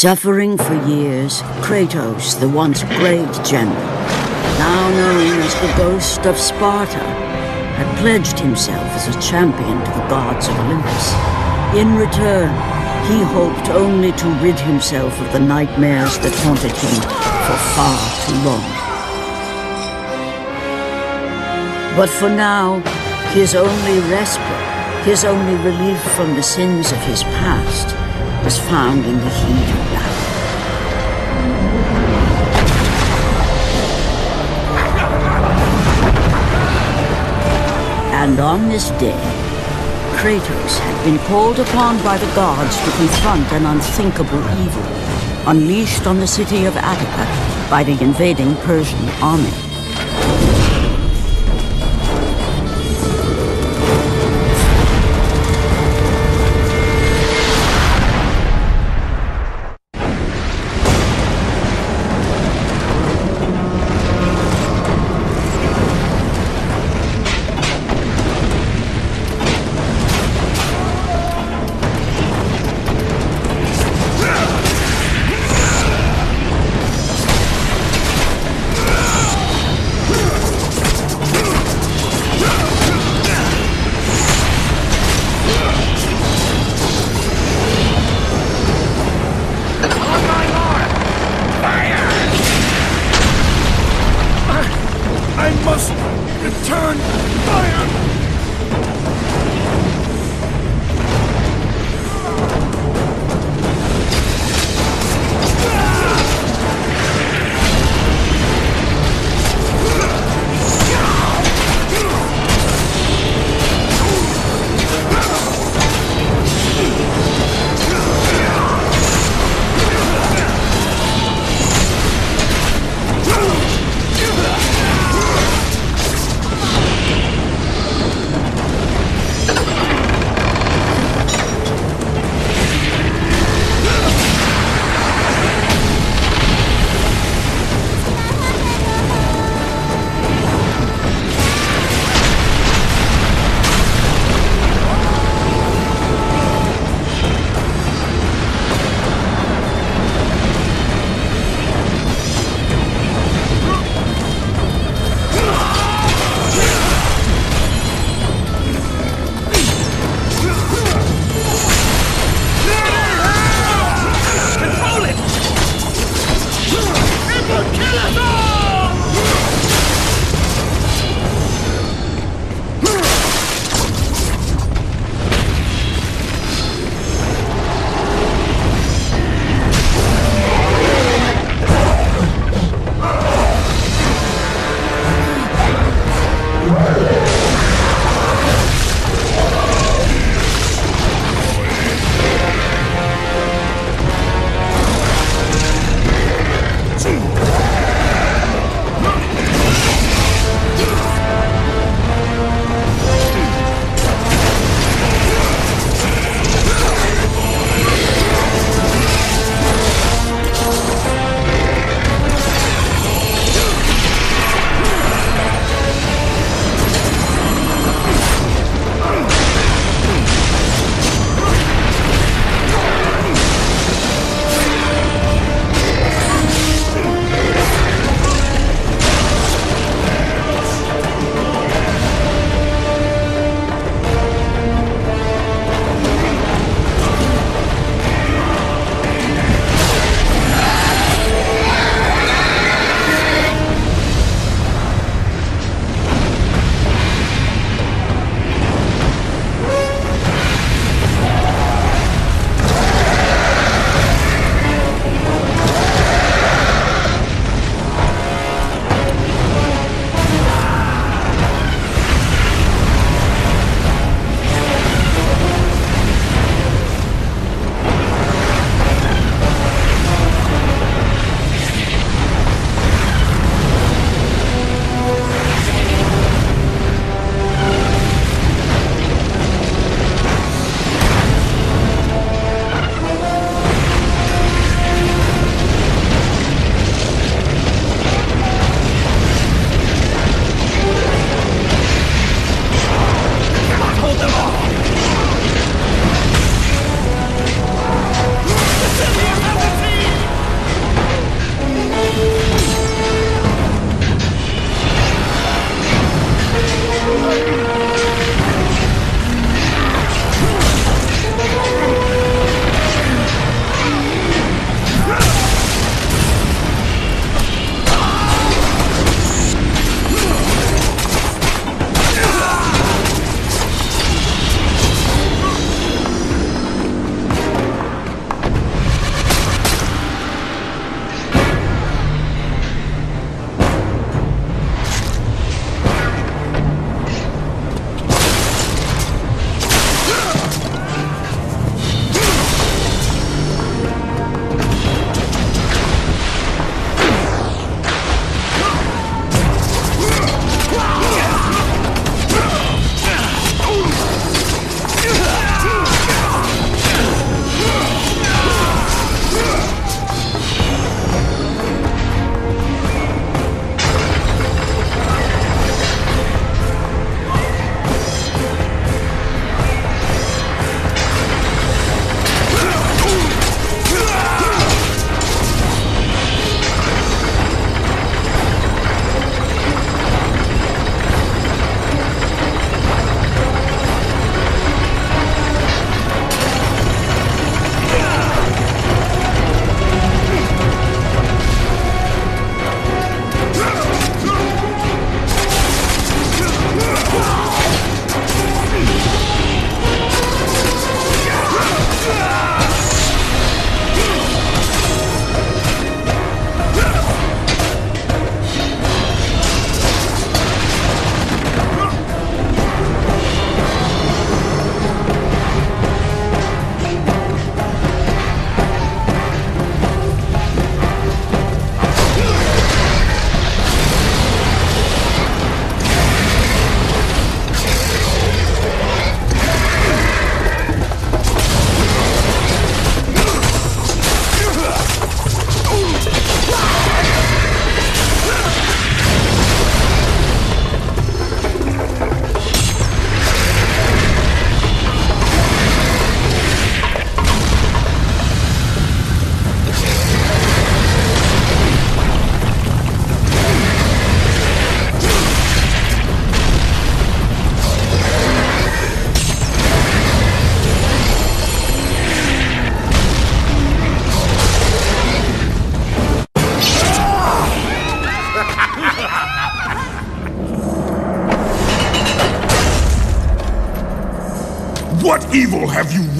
Suffering for years, Kratos, the once great general, now known as the Ghost of Sparta, had pledged himself as a champion to the gods of Olympus. In return, he hoped only to rid himself of the nightmares that haunted him for far too long. But for now, his only respite, his only relief from the sins of his past, was found in the heat of battle. And on this day, Kratos had been called upon by the gods to confront an unthinkable evil, unleashed on the city of Attica by the invading Persian army.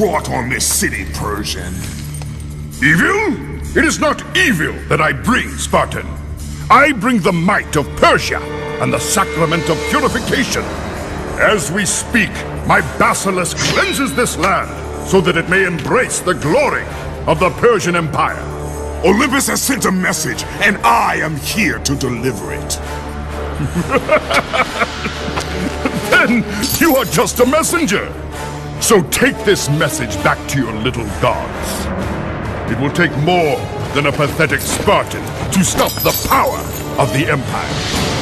Wrought on this city, Persian? Evil? It is not evil that I bring, Spartan. I bring the might of Persia and the sacrament of purification. As we speak, my basilisk cleanses this land so that it may embrace the glory of the Persian Empire. Olympus has sent a message, and I am here to deliver it. then you are just a messenger. So take this message back to your little gods. It will take more than a pathetic Spartan to stop the power of the Empire.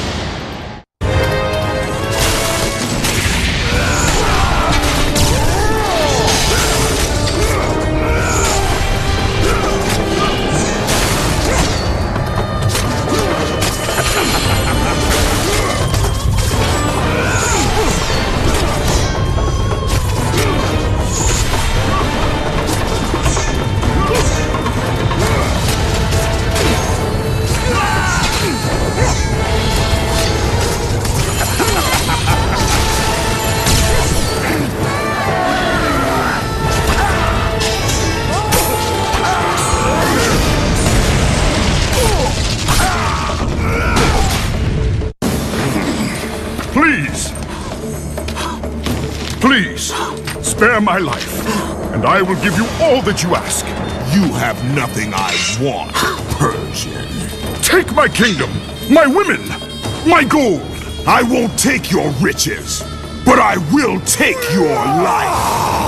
My life, and I will give you all that you ask. You have nothing I want, Persian. Take my kingdom, my women, my gold. I won't take your riches, but I will take your life.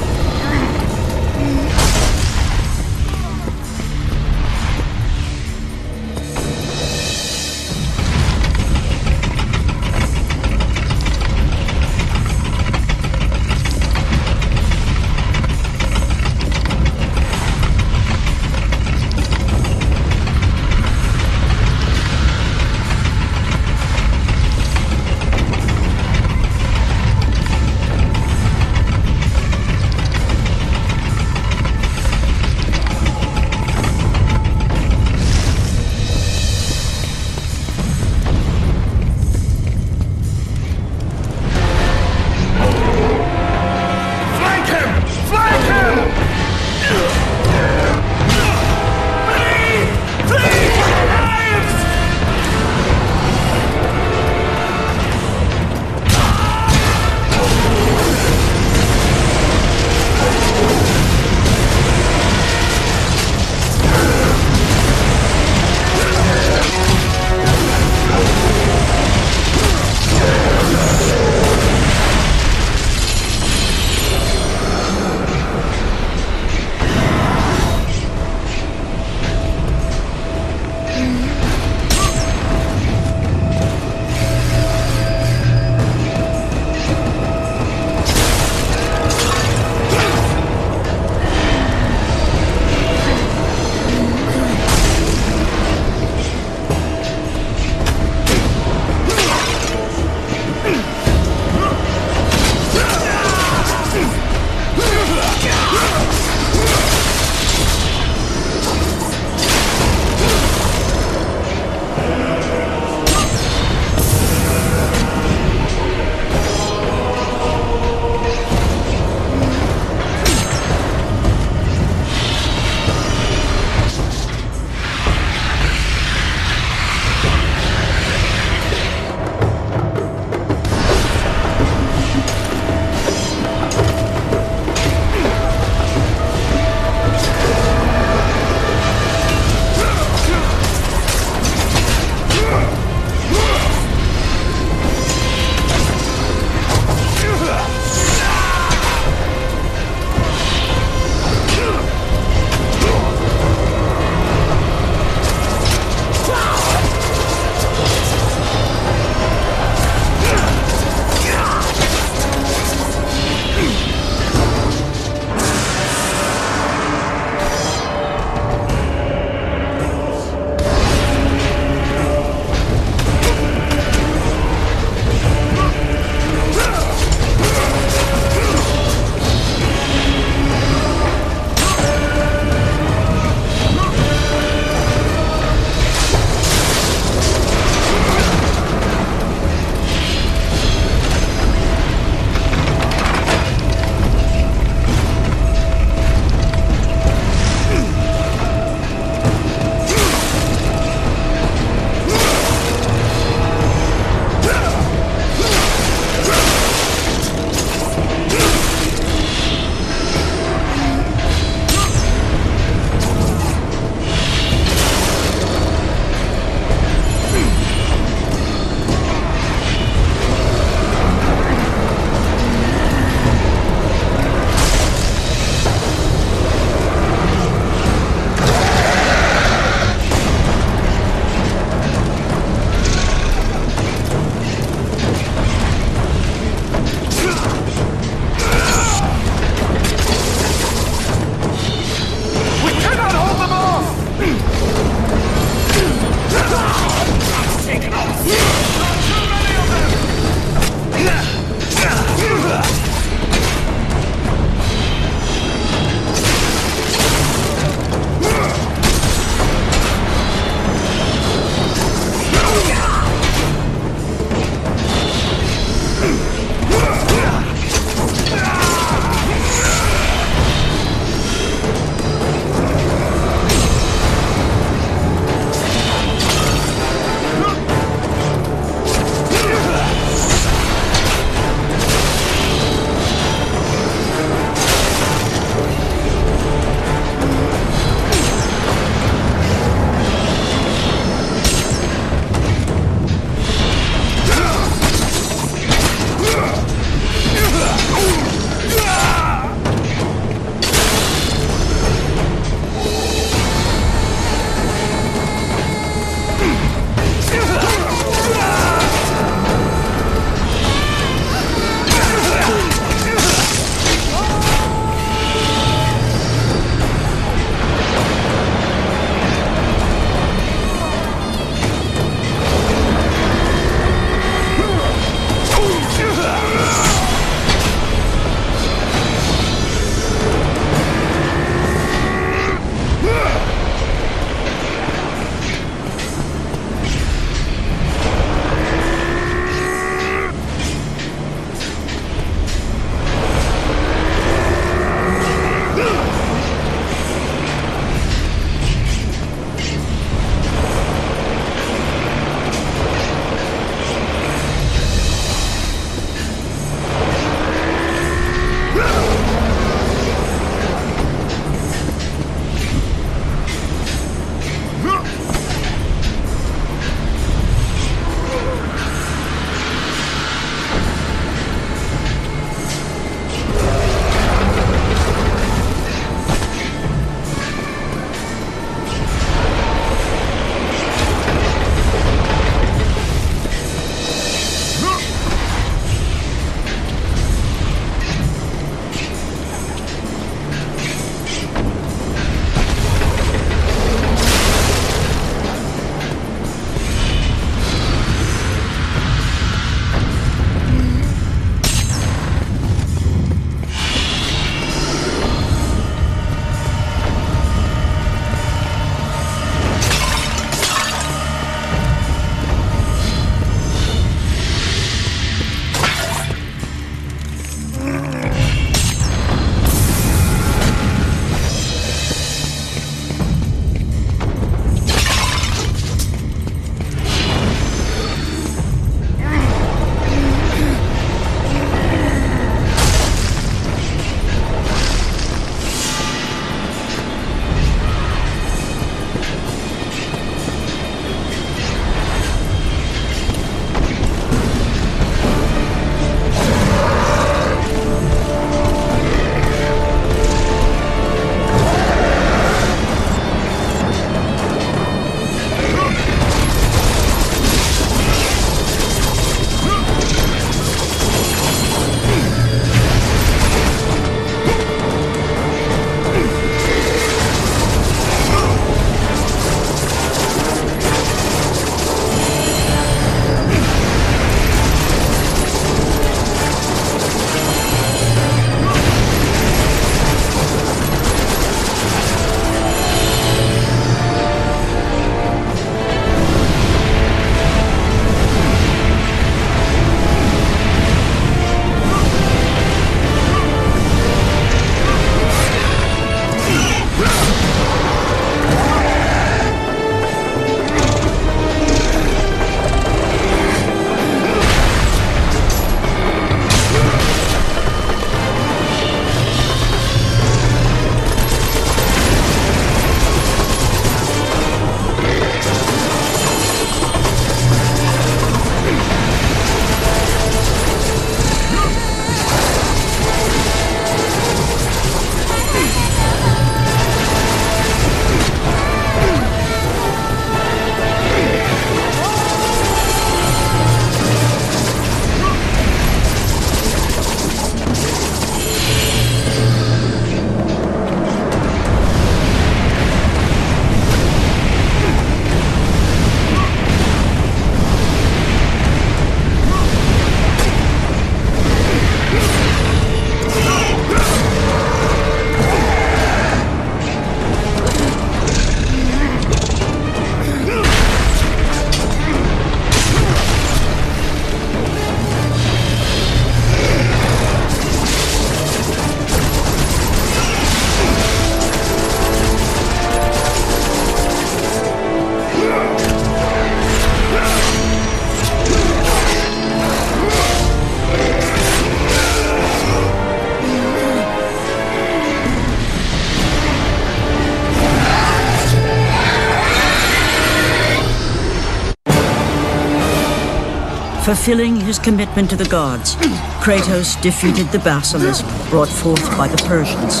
Fulfilling his commitment to the gods, Kratos defeated the basilisk brought forth by the Persians.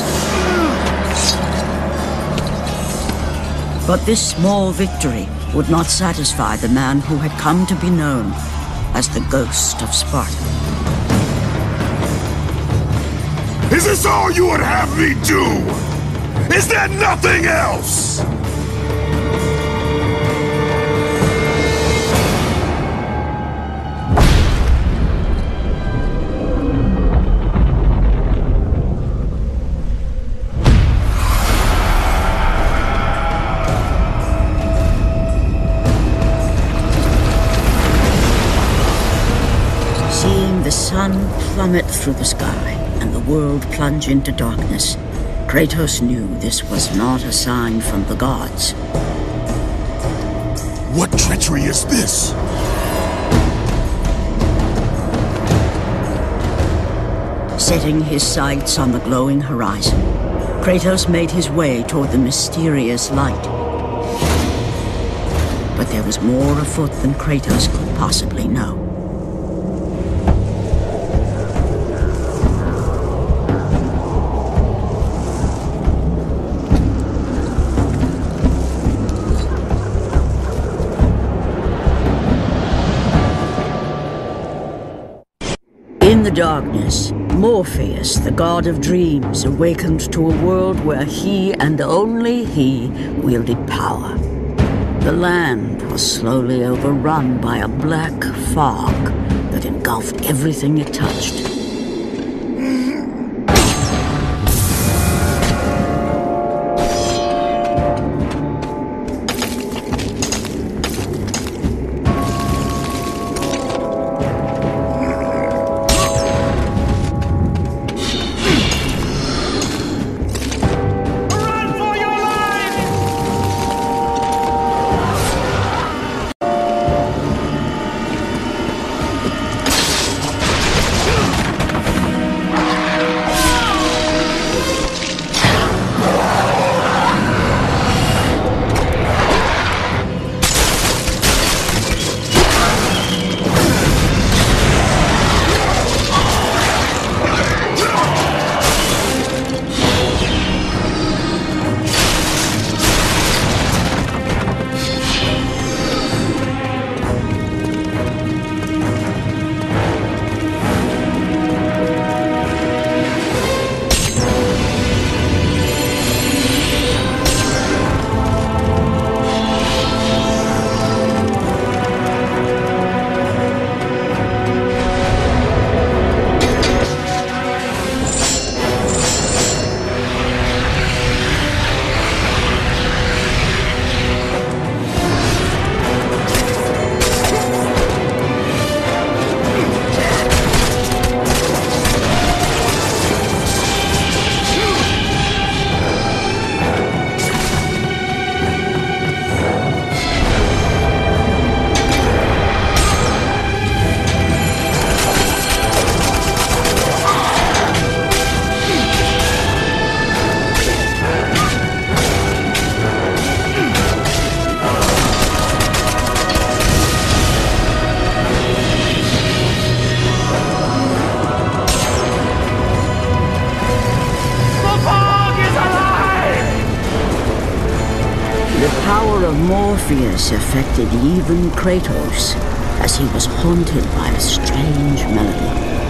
But this small victory would not satisfy the man who had come to be known as the Ghost of Sparta. Is this all you would have me do? Is there nothing else? Plummet through the sky and the world plunge into darkness, Kratos knew this was not a sign from the gods. What treachery is this? Setting his sights on the glowing horizon, Kratos made his way toward the mysterious light. But there was more afoot than Kratos could possibly know. In the darkness, Morpheus, the god of dreams, awakened to a world where he and only he wielded power. The land was slowly overrun by a black fog that engulfed everything it touched. Morpheus affected even Kratos, as he was haunted by a strange melody.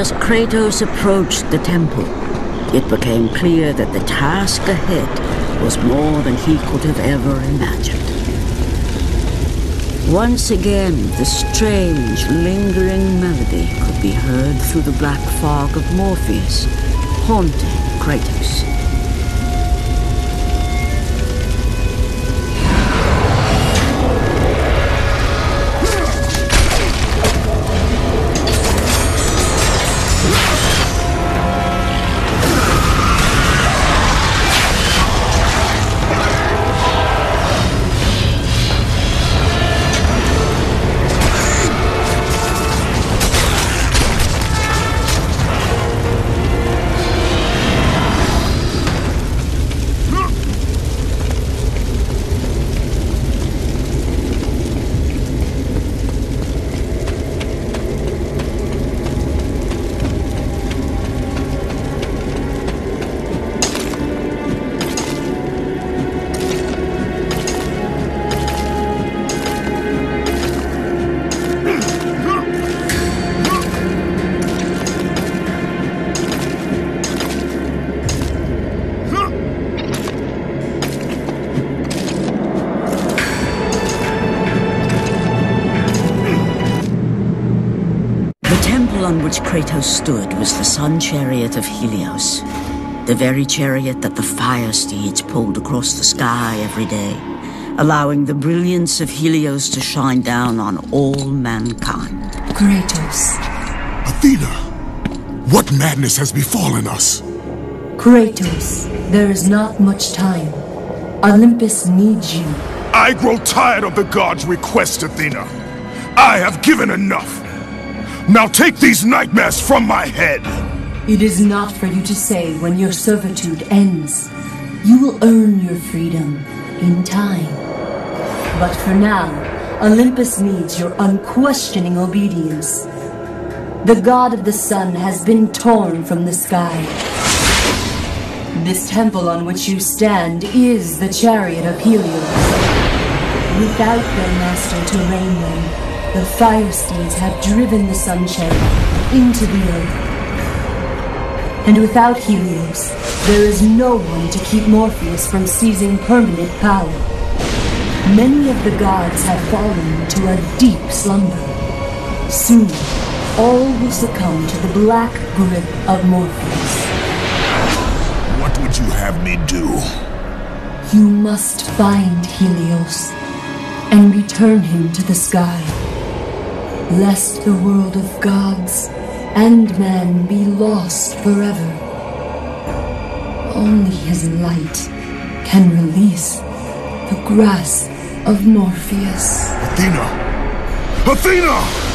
As Kratos approached the temple, it became clear that the task ahead was more than he could have ever imagined. Once again, the strange, lingering melody could be heard through the black fog of Morpheus, haunting Kratos. Kratos stood was the sun chariot of Helios. The very chariot that the fire steeds pulled across the sky every day, allowing the brilliance of Helios to shine down on all mankind. Kratos. Athena! What madness has befallen us? Kratos, there is not much time. Olympus needs you. I grow tired of the gods' requests, Athena. I have given enough. Now take these nightmares from my head! It is not for you to say when your servitude ends. You will earn your freedom in time. But for now, Olympus needs your unquestioning obedience. The god of the sun has been torn from the sky. This temple on which you stand is the chariot of Helios. Without their master to rein them, the Fire Steeds have driven the Sun Chariot into the earth. And without Helios, there is no one to keep Morpheus from seizing permanent power. Many of the gods have fallen to a deep slumber. Soon, all will succumb to the black grip of Morpheus. What would you have me do? You must find Helios and return him to the sky lest the world of gods and men be lost forever. Only his light can release the grasp of Morpheus. Athena! Athena!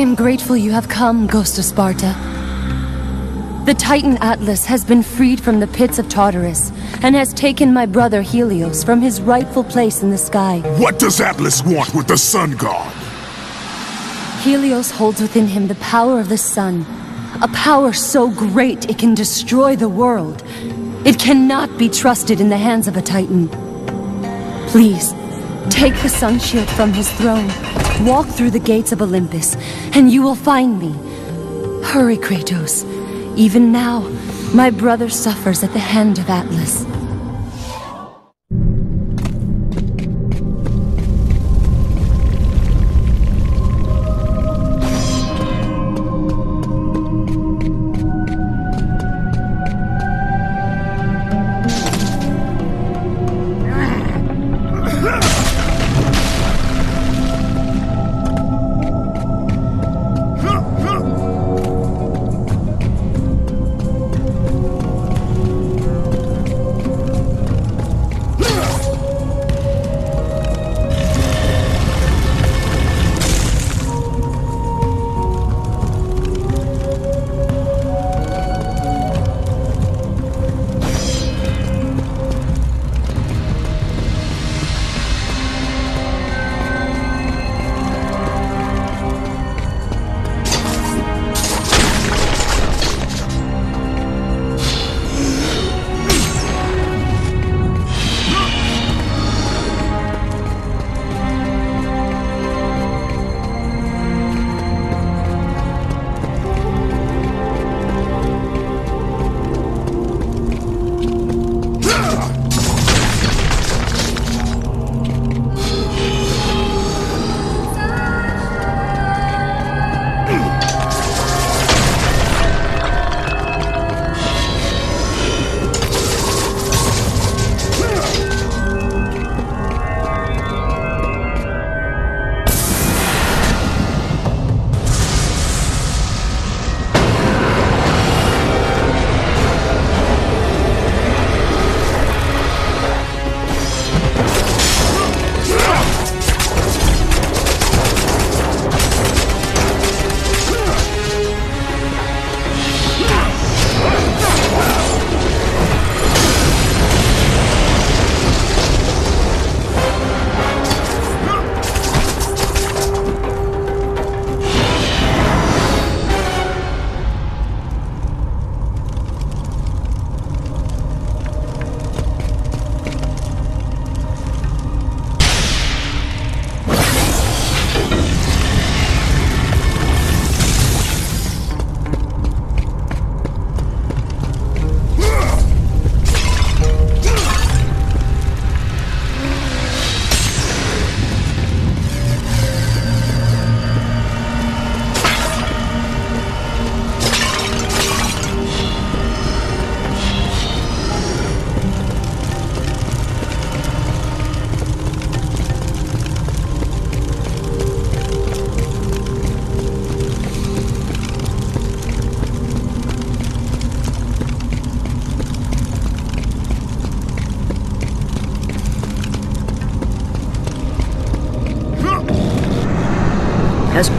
Am grateful you have come, Ghost of Sparta. The Titan Atlas has been freed from the pits of Tartarus, and has taken my brother Helios from his rightful place in the sky. What does Atlas want with the Sun God? Helios holds within him the power of the sun, a power so great it can destroy the world. It cannot be trusted in the hands of a Titan. Please, take the sun shield from his throne, walk through the gates of Olympus, and you will find me. Hurry, Kratos. Even now, my brother suffers at the hand of Atlas.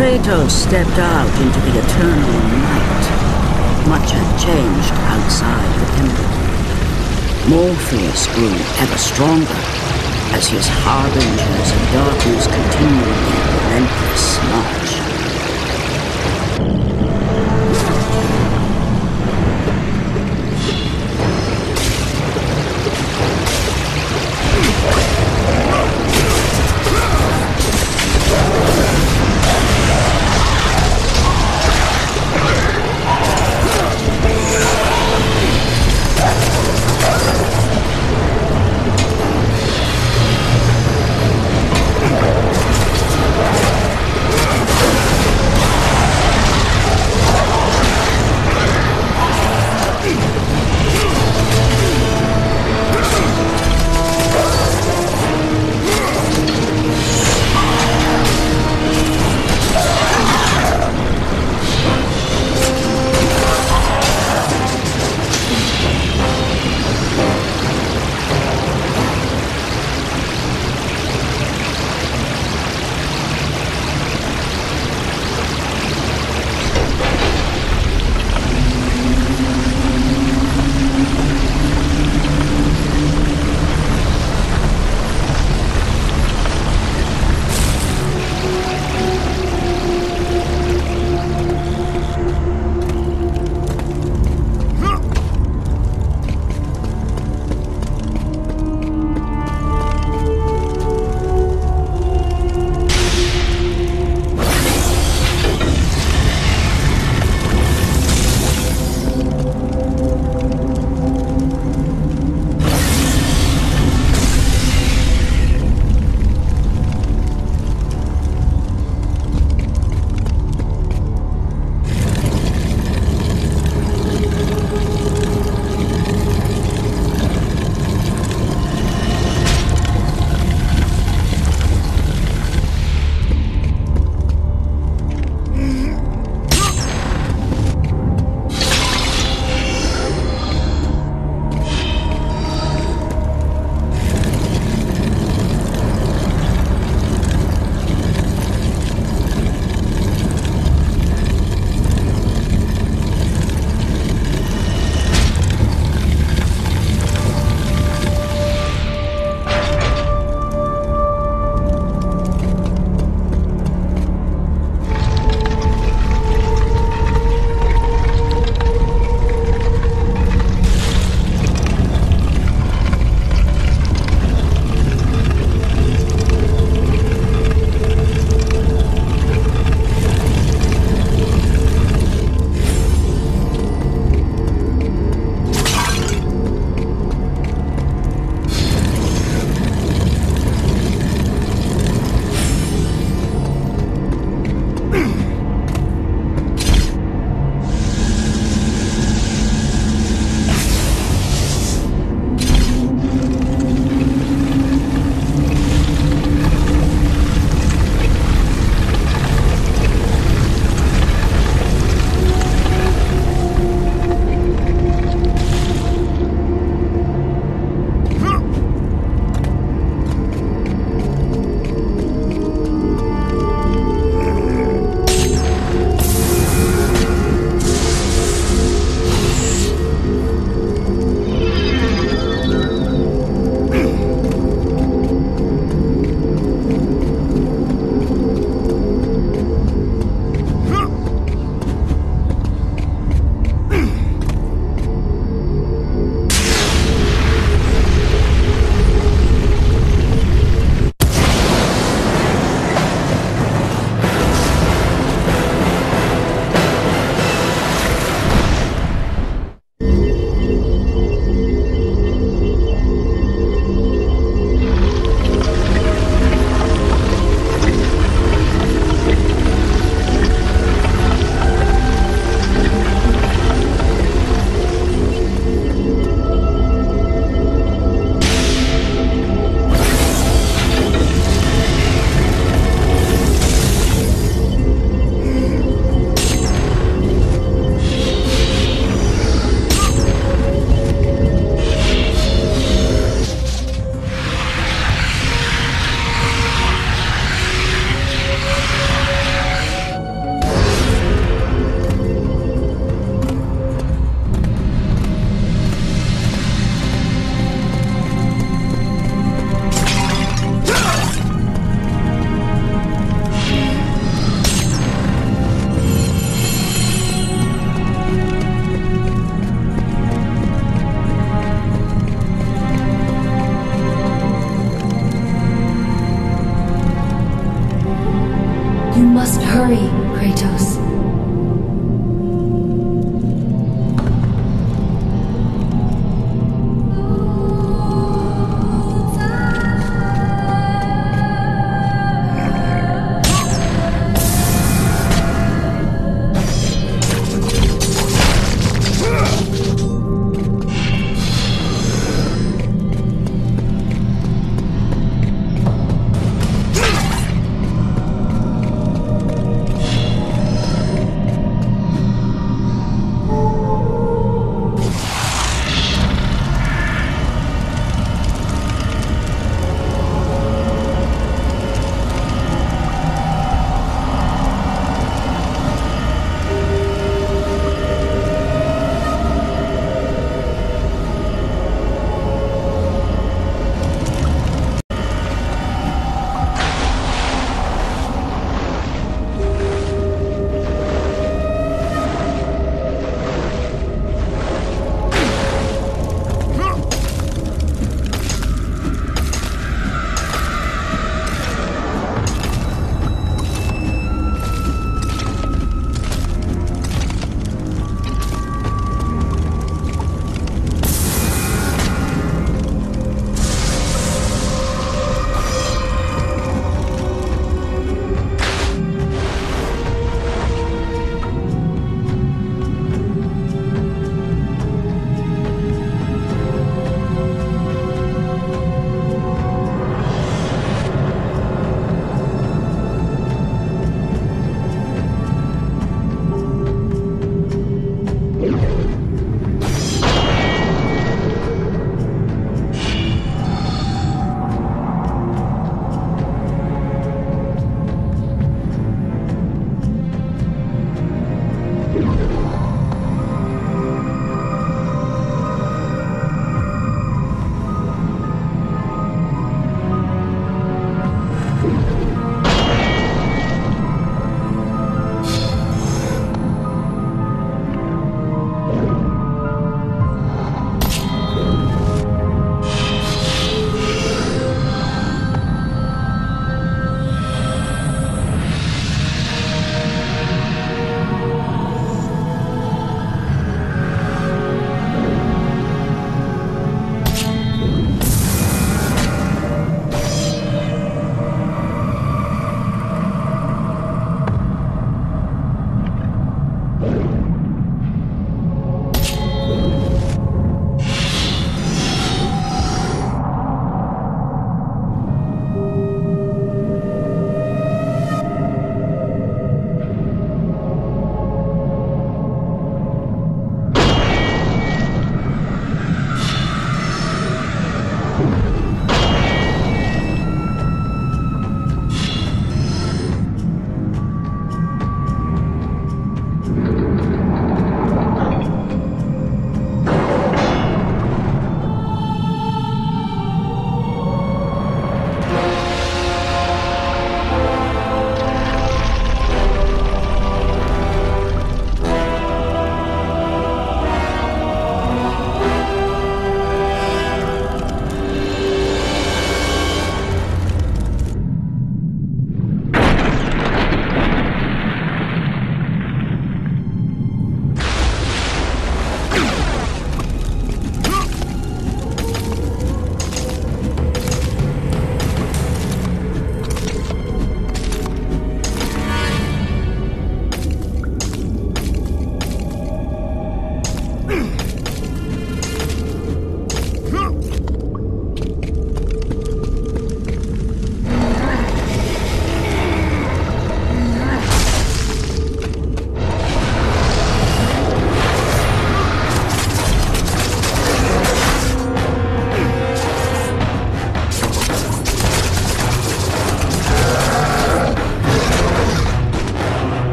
Kratos stepped out into the eternal night, much had changed outside the temple. Morpheus grew ever stronger as his harbingers of darkness continued their relentless march.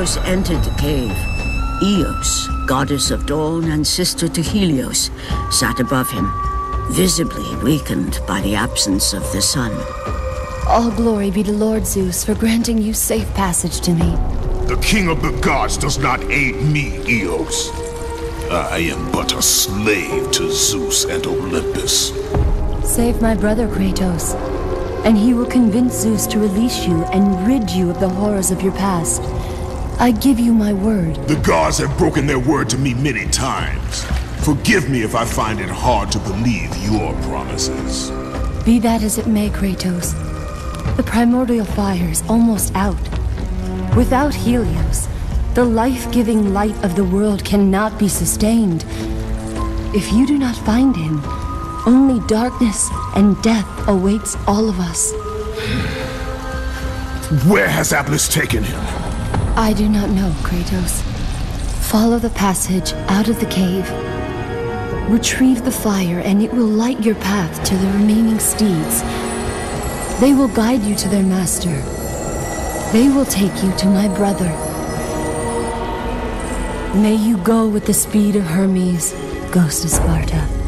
Kratos entered the cave, Eos, goddess of dawn and sister to Helios, sat above him, visibly weakened by the absence of the sun. All glory be to Lord Zeus for granting you safe passage to me. The king of the gods does not aid me, Eos. I am but a slave to Zeus and Olympus. Save my brother Kratos, and he will convince Zeus to release you and rid you of the horrors of your past. I give you my word. The gods have broken their word to me many times. Forgive me if I find it hard to believe your promises. Be that as it may, Kratos. The primordial fire is almost out. Without Helios, the life-giving light of the world cannot be sustained. If you do not find him, only darkness and death awaits all of us. Where has Atlas taken him? I do not know, Kratos. Follow the passage out of the cave. Retrieve the fire and it will light your path to the remaining steeds. They will guide you to their master. They will take you to my brother. May you go with the speed of Hermes, Ghost of Sparta.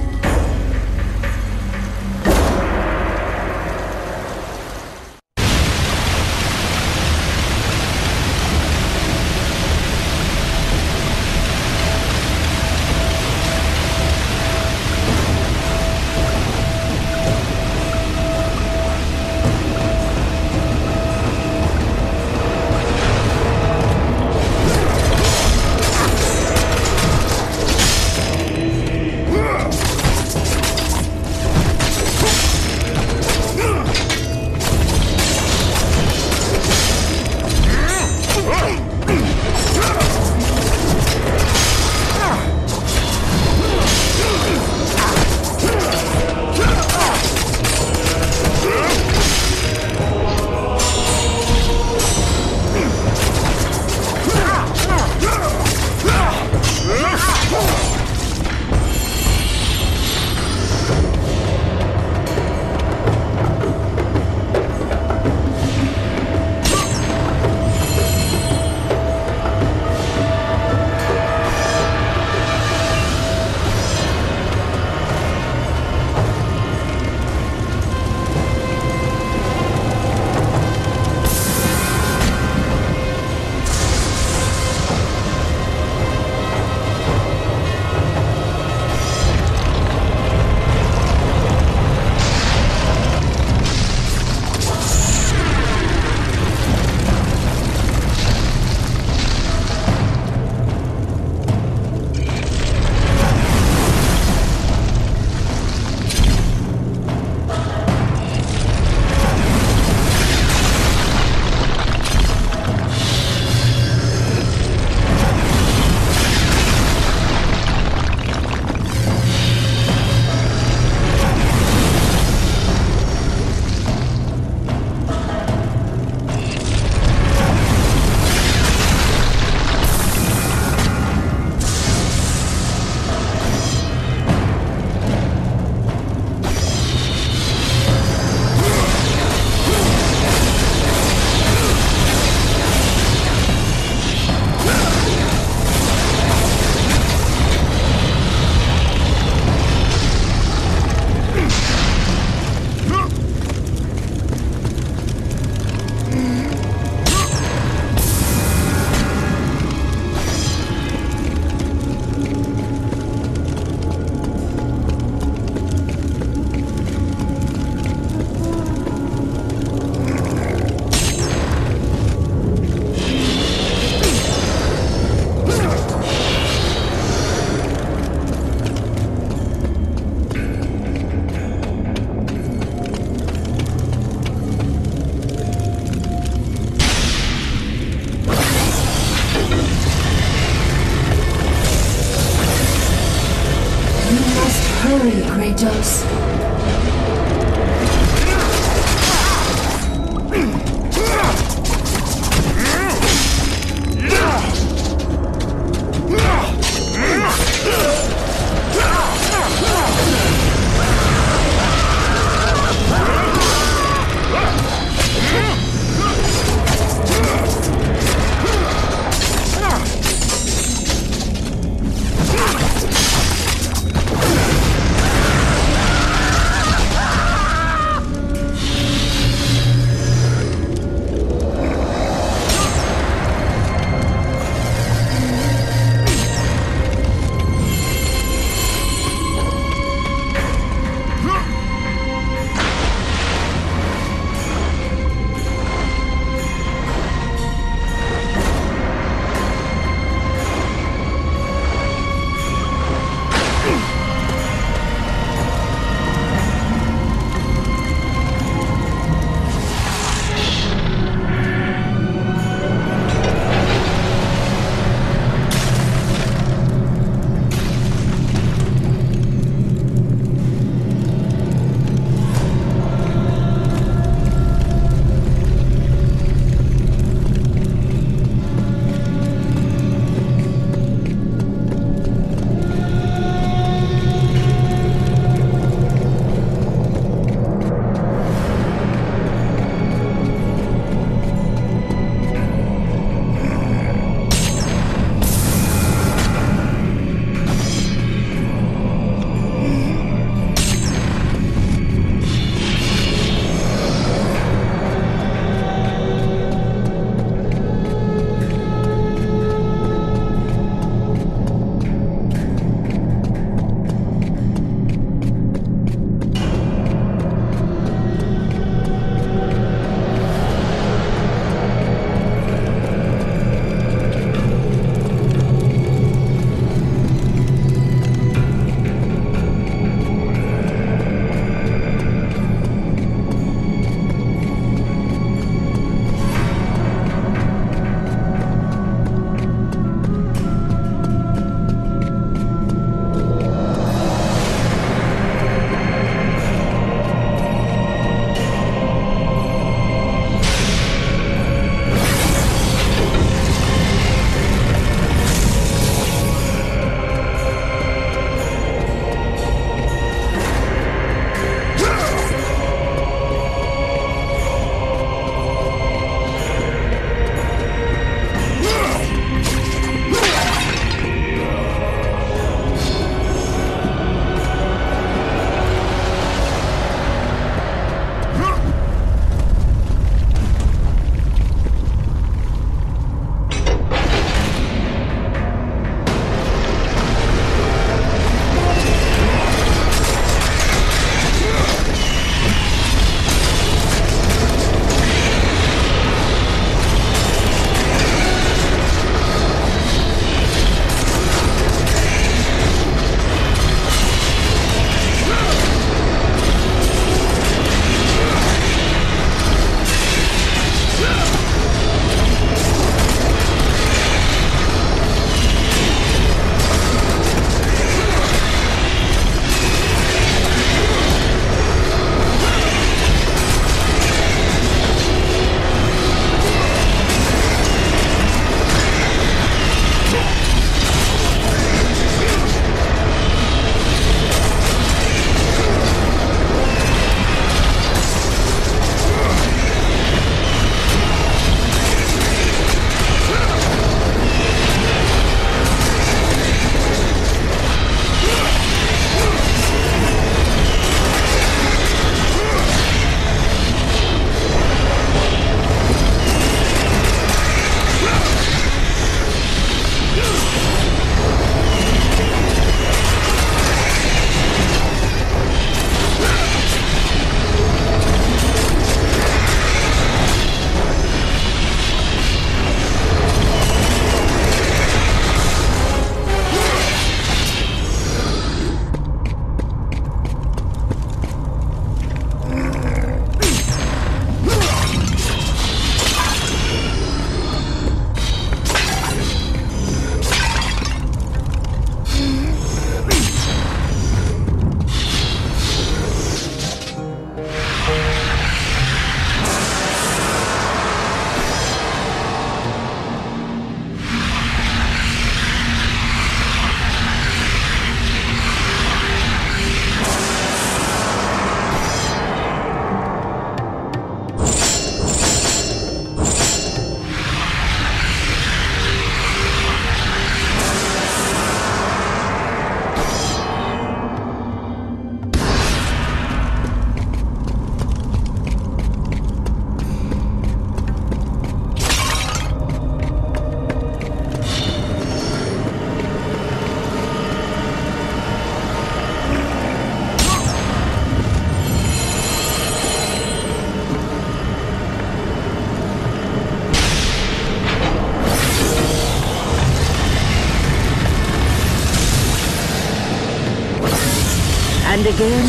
And again,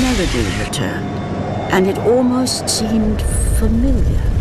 melody returned, and it almost seemed familiar.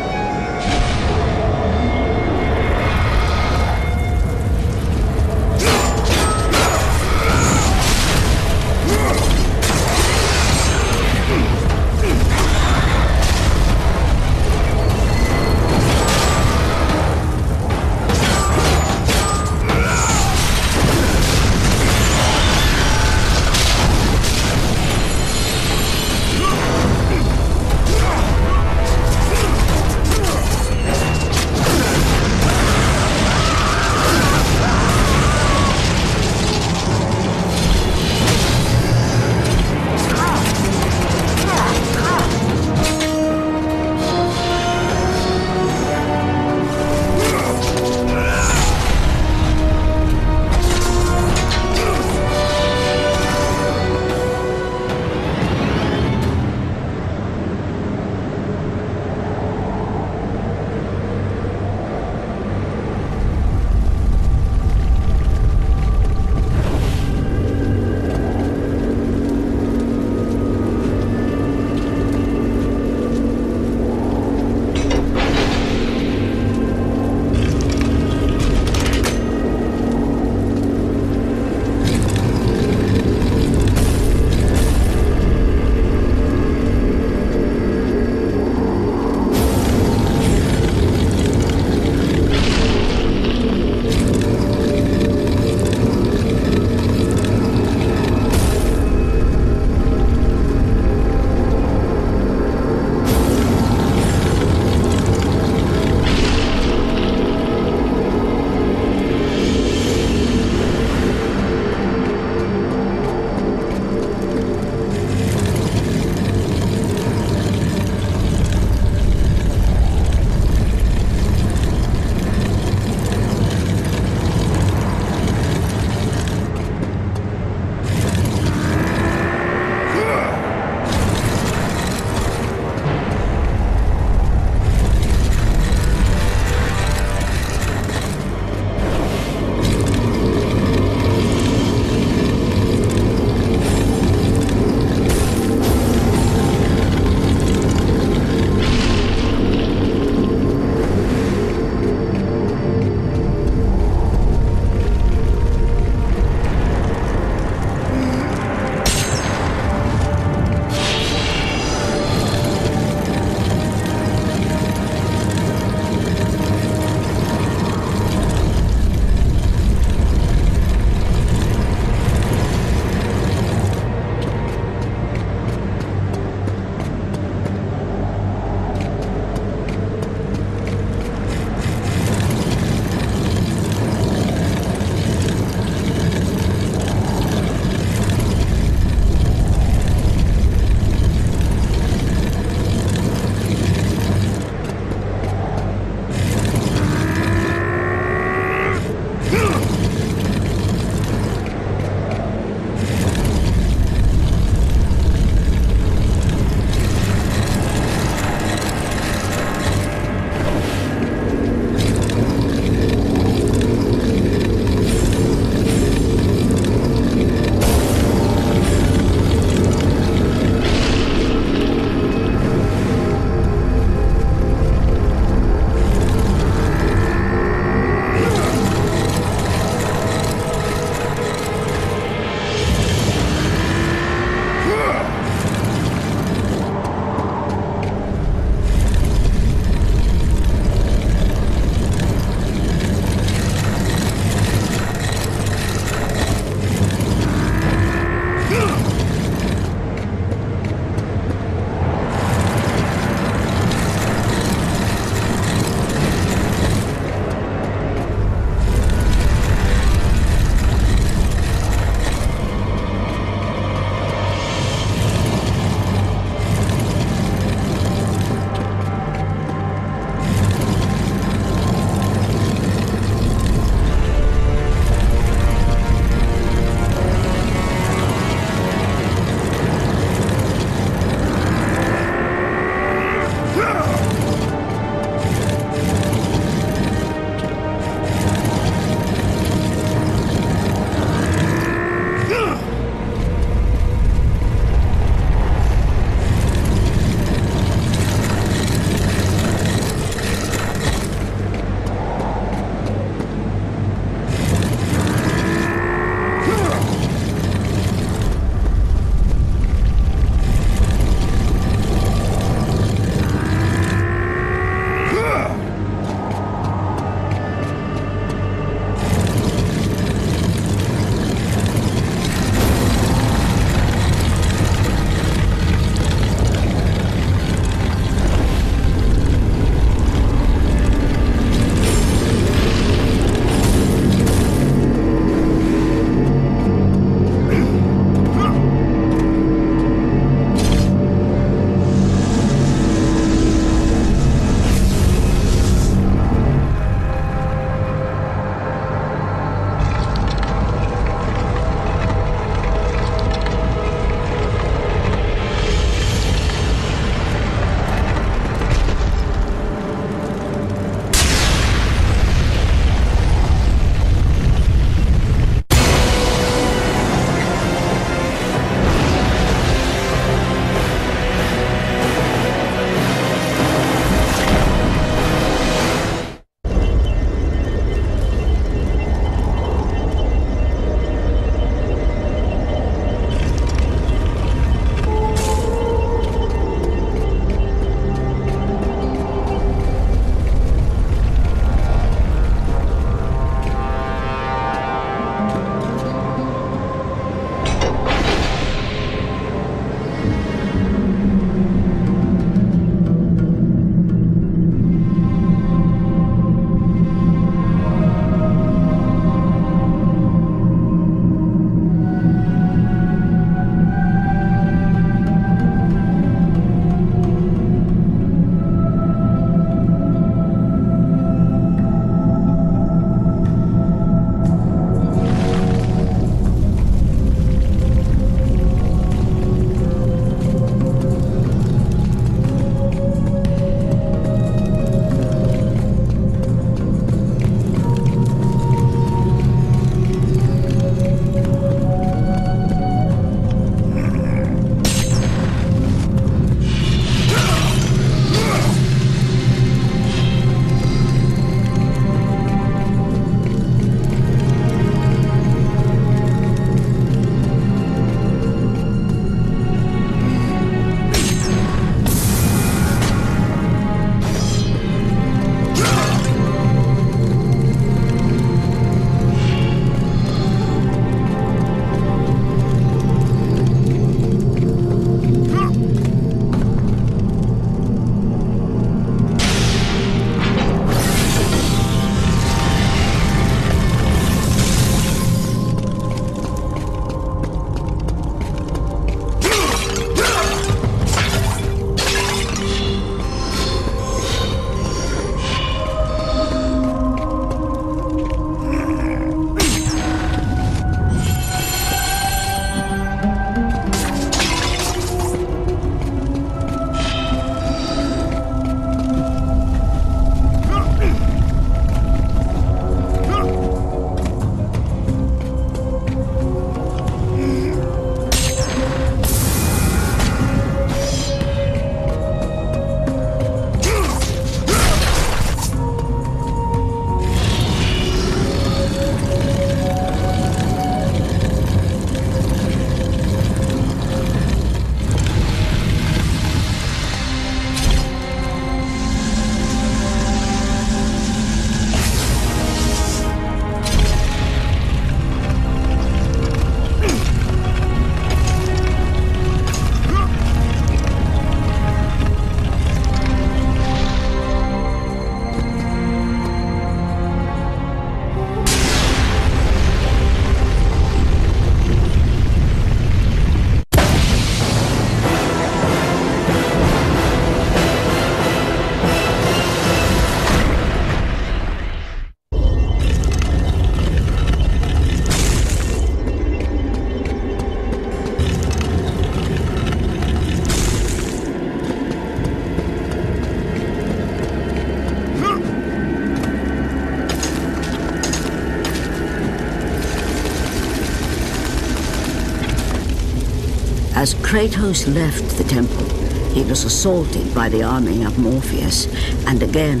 Kratos left the temple, he was assaulted by the army of Morpheus, and again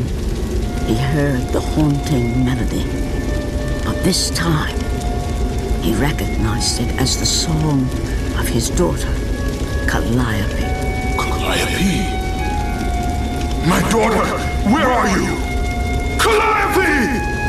he heard the haunting melody. But this time, he recognized it as the song of his daughter, Calliope. Calliope? My daughter, where are you? Calliope!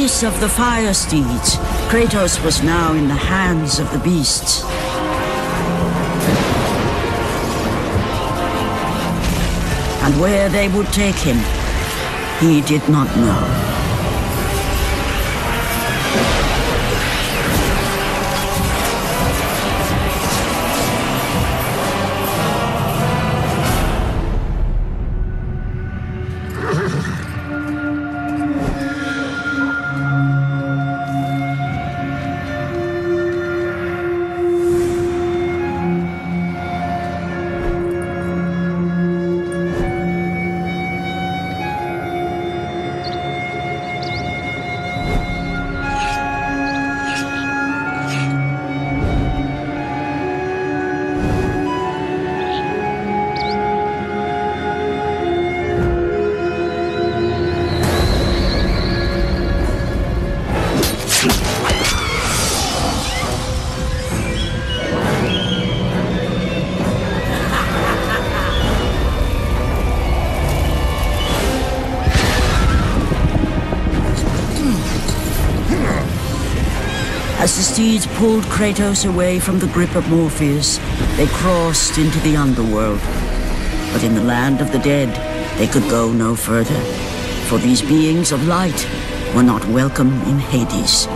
Release of the Fire Steeds, Kratos was now in the hands of the beasts. And where they would take him, he did not know. Kratos away from the grip of Morpheus, they crossed into the underworld. But in the land of the dead, they could go no further, for these beings of light were not welcome in Hades.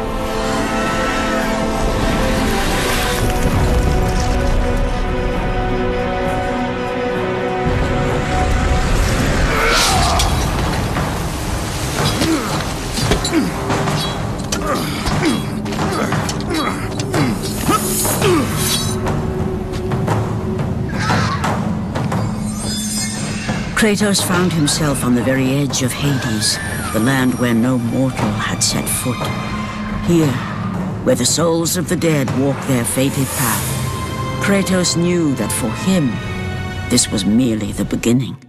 Kratos found himself on the very edge of Hades, the land where no mortal had set foot. Here, where the souls of the dead walk their fated path, Kratos knew that for him, this was merely the beginning.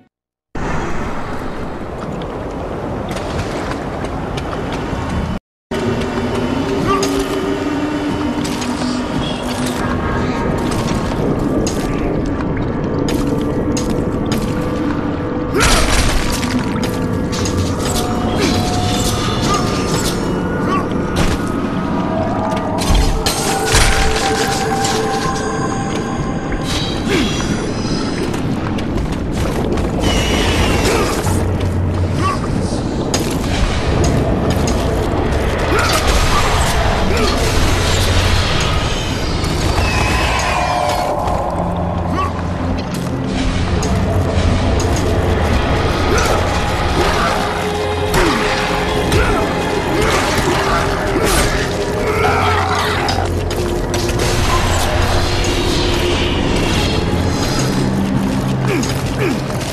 Ugh.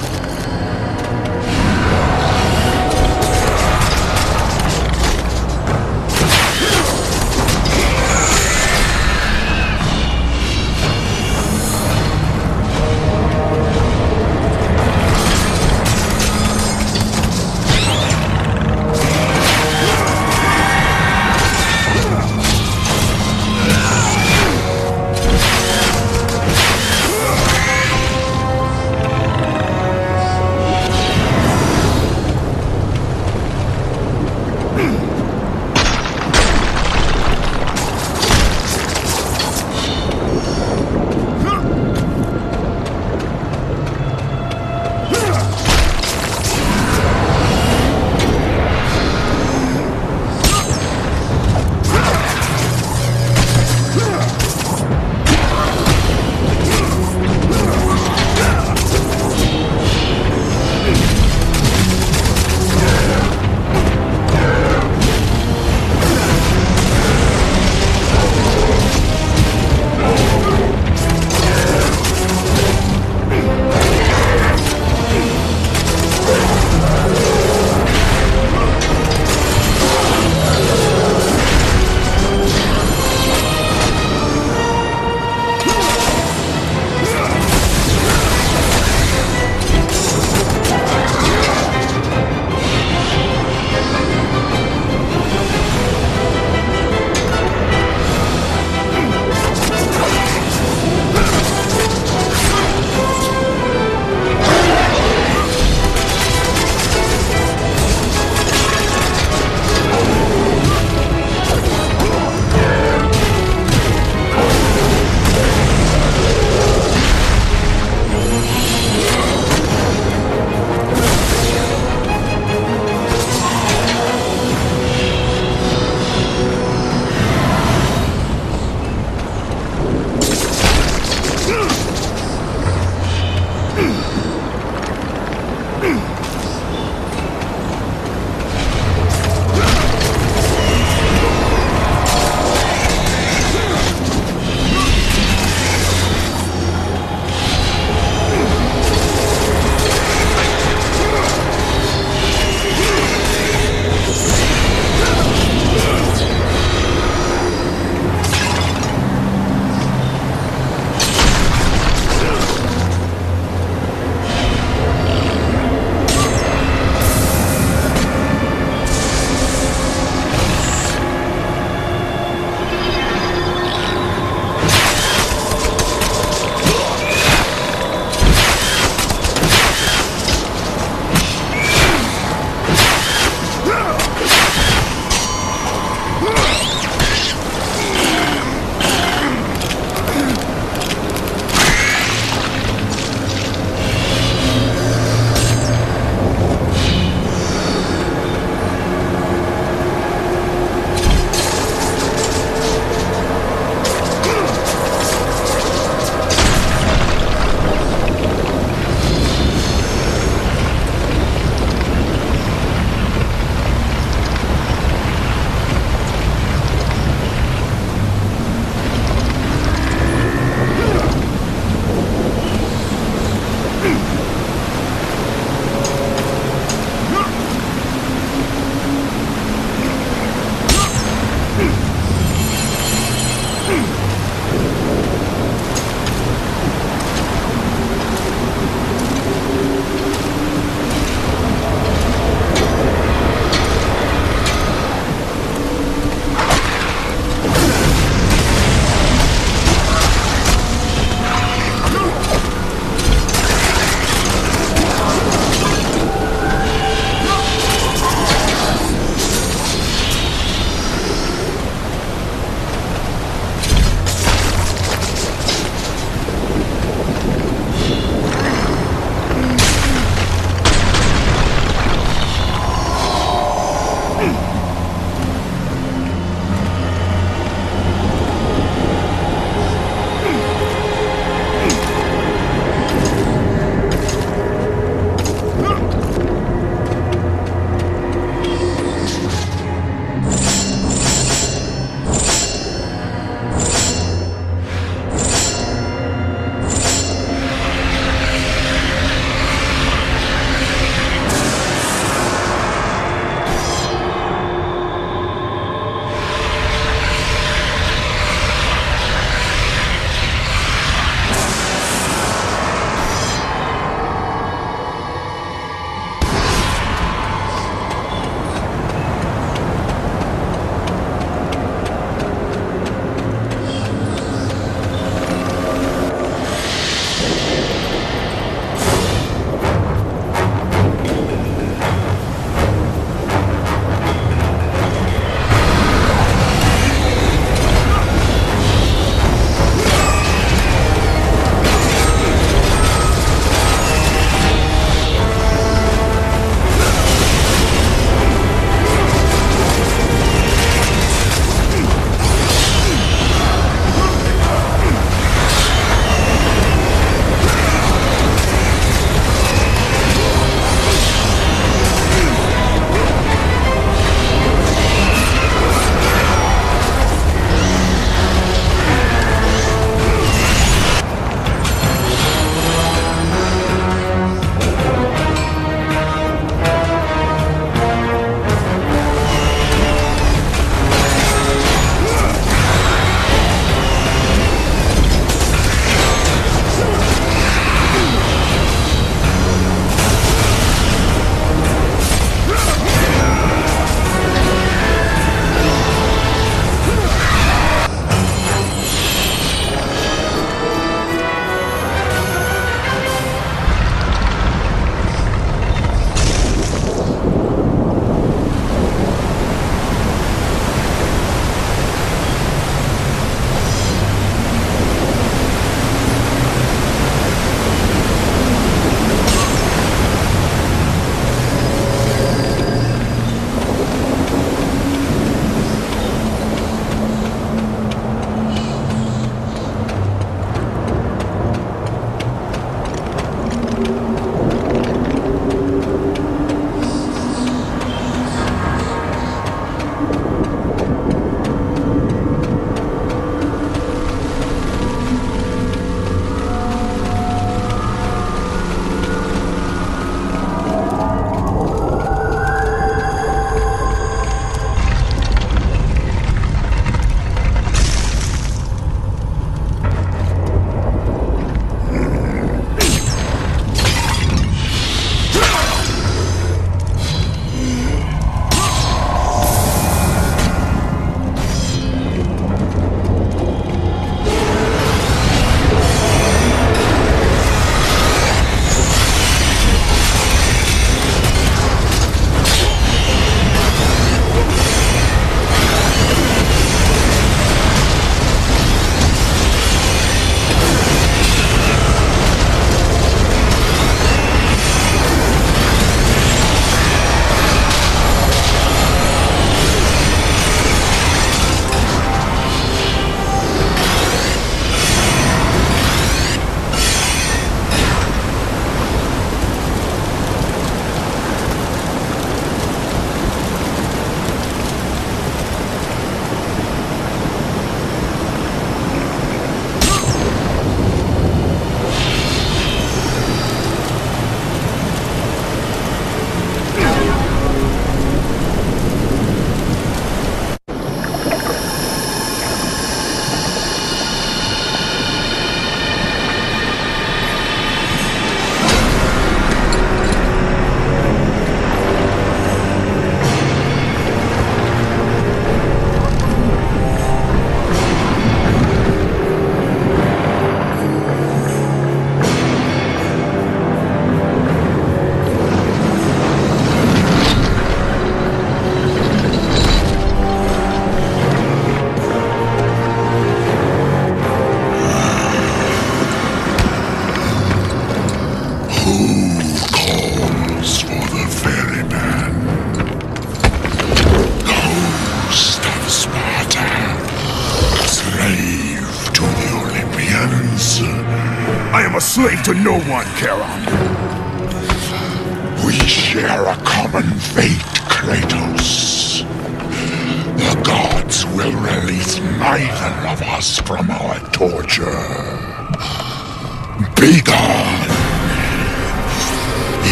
No one,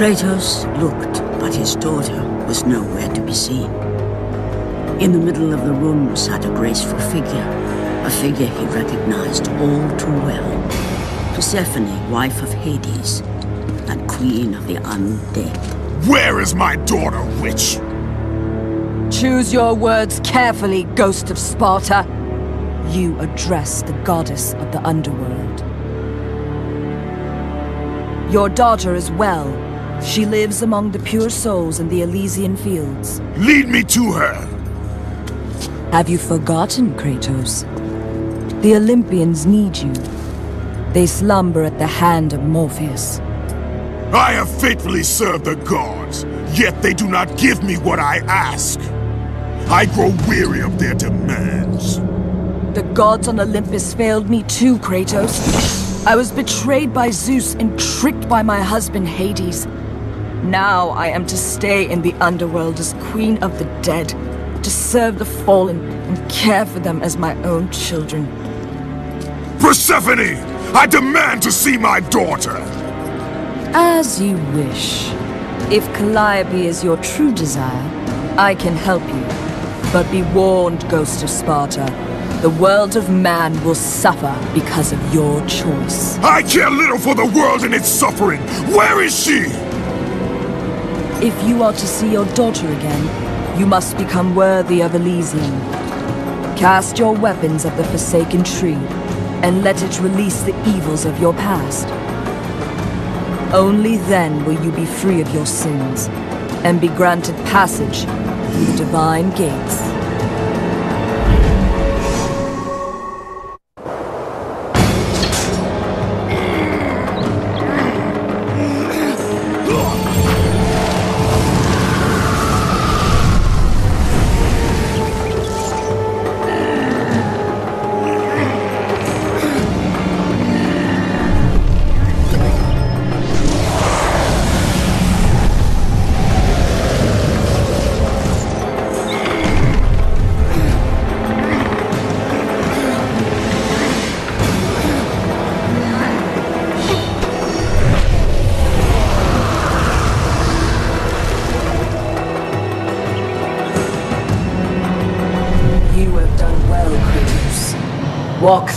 Kratos looked, but his daughter was nowhere to be seen. In the middle of the room sat a graceful figure, a figure he recognized all too well. Persephone, wife of Hades, and queen of the undead. Where is my daughter, witch? Choose your words carefully, Ghost of Sparta. You address the goddess of the underworld. Your daughter is well. She lives among the pure souls in the Elysian fields. Lead me to her. Have you forgotten, Kratos? The Olympians need you. They slumber at the hand of Morpheus. I have faithfully served the gods, yet they do not give me what I ask. I grow weary of their demands. The gods on Olympus failed me too, Kratos. I was betrayed by Zeus and tricked by my husband Hades. Now I am to stay in the underworld as queen of the dead, to serve the fallen and care for them as my own children. Persephone! I demand to see my daughter! As you wish. If Calliope is your true desire, I can help you. But be warned, Ghost of Sparta. The world of man will suffer because of your choice. I care little for the world and its suffering. Where is she? If you are to see your daughter again, you must become worthy of Elysium. Cast your weapons at the Forsaken Tree, and let it release the evils of your past. Only then will you be free of your sins, and be granted passage through the Divine Gates.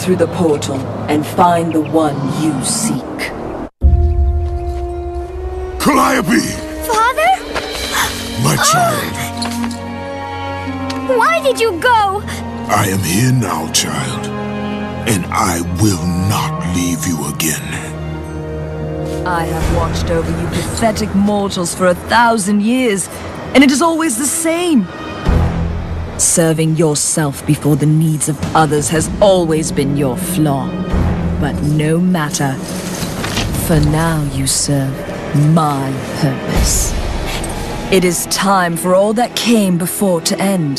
Through the portal and find the one you seek. Calliope! Father? My ah! child. Why did you go? I am here now, child. And I will not leave you again. I have watched over you pathetic mortals for a thousand years, and it is always the same. Serving yourself before the needs of others has always been your flaw. But no matter. For now you serve my purpose. It is time for all that came before to end.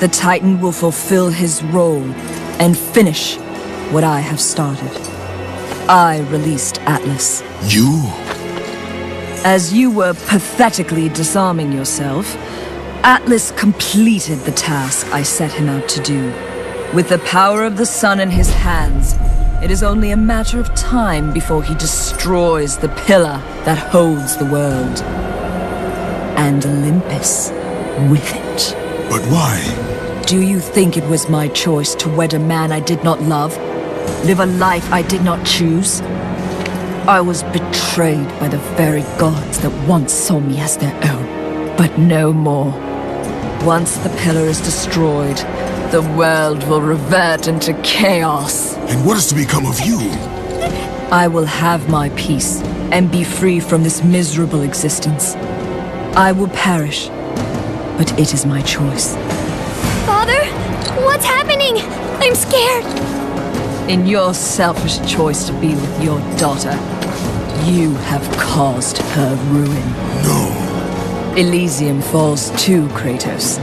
The Titan will fulfill his role and finish what I have started. I released Atlas. You? As you were pathetically disarming yourself, Atlas completed the task I set him out to do. With the power of the sun in his hands, it is only a matter of time before he destroys the pillar that holds the world. And Olympus with it. But why? Do you think it was my choice to wed a man I did not love? Live a life I did not choose? I was betrayed by the very gods that once saw me as their own, but no more. Once the pillar is destroyed, the world will revert into chaos. And what is to become of you? I will have my peace and be free from this miserable existence. I will perish, but it is my choice. Father? What's happening? I'm scared. In your selfish choice to be with your daughter, you have caused her ruin. No. Elysium falls to Kratos.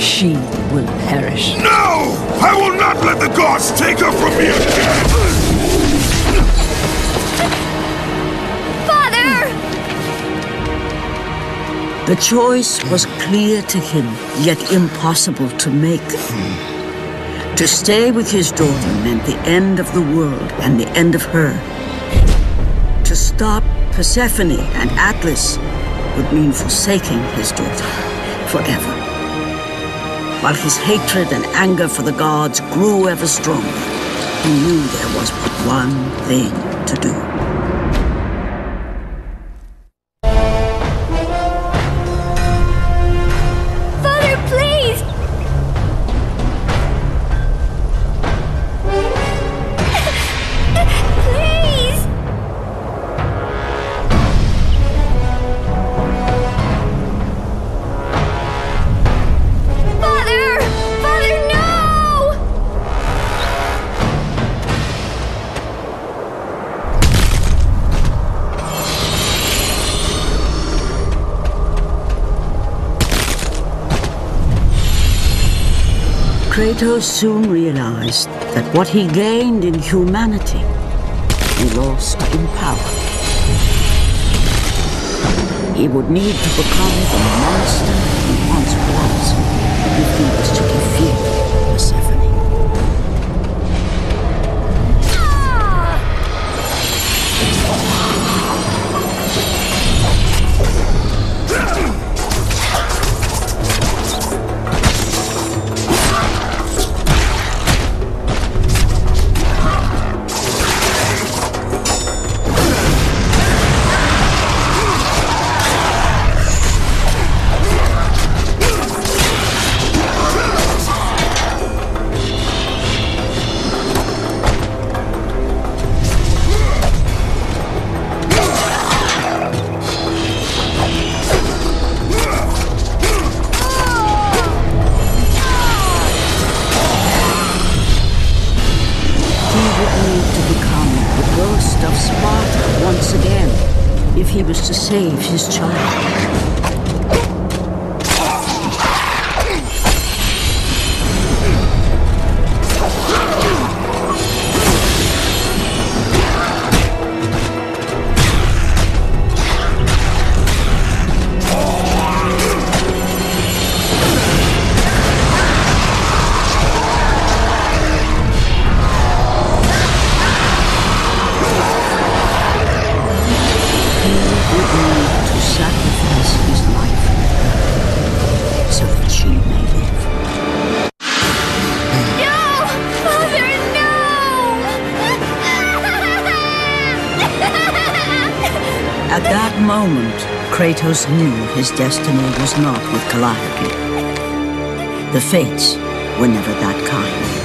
She will perish. No! I will not let the gods take her from me again! Father! The choice was clear to him, yet impossible to make. To stay with his daughter meant the end of the world and the end of her. To stop Persephone and Atlas would mean forsaking his daughter forever. While his hatred and anger for the gods grew ever stronger, he knew there was but one thing to do. Kratos soon realized that what he gained in humanity, he lost in power. He would need to become the monster he once was if he was to defeat Persephone. His child. Kratos knew his destiny was not with Calliope. The fates were never that kind.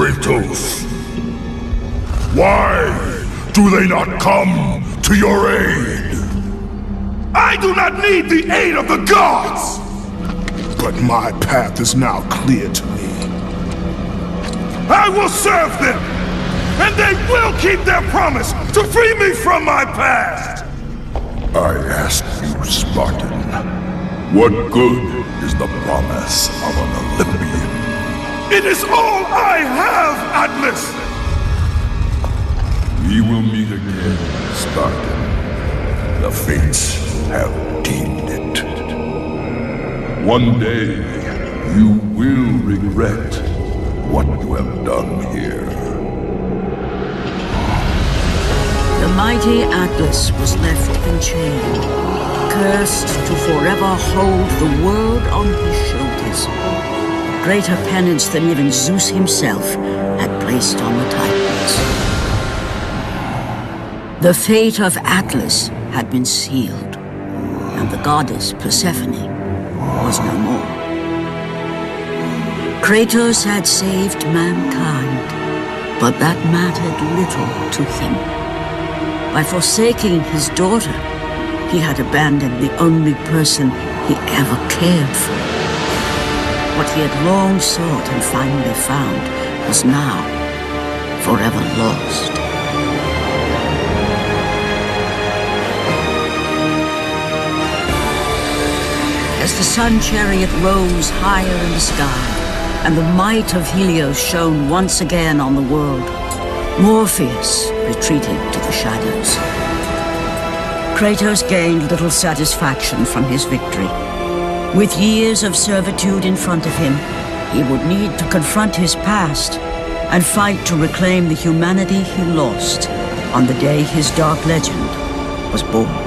Kratos? Why do they not come to your aid? I do not need the aid of the gods! But my path is now clear to me. I will serve them! And they will keep their promise to free me from my past! I ask you, Spartan, what good is the promise of an Olympian? It is all I have, Atlas! We will meet again, Spartan. The fates have deemed it. One day, you will regret what you have done here. The mighty Atlas was left in enchained, cursed to forever hold the world on his shoulders. Greater penance than even Zeus himself had placed on the Titans. The fate of Atlas had been sealed, and the goddess Persephone was no more. Kratos had saved mankind, but that mattered little to him. By forsaking his daughter, he had abandoned the only person he ever cared for. What he had long sought and finally found was now forever lost. As the sun chariot rose higher in the sky, and the might of Helios shone once again on the world, Morpheus retreated to the shadows. Kratos gained little satisfaction from his victory. With years of servitude in front of him, he would need to confront his past and fight to reclaim the humanity he lost on the day his dark legend was born.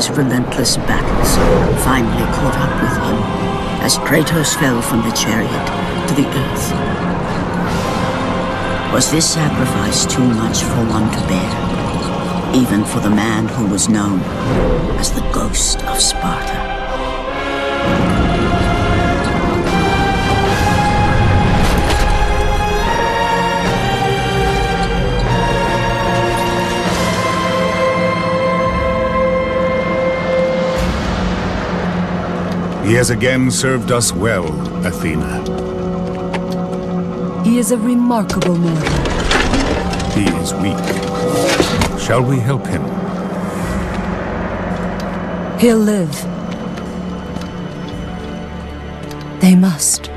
His relentless battles finally caught up with him as Kratos fell from the chariot to the earth. Was this sacrifice too much for one to bear, even for the man who was known as the Ghost of Sparta? He has again served us well, Athena. He is a remarkable mortal. He is weak. Shall we help him? He'll live. They must.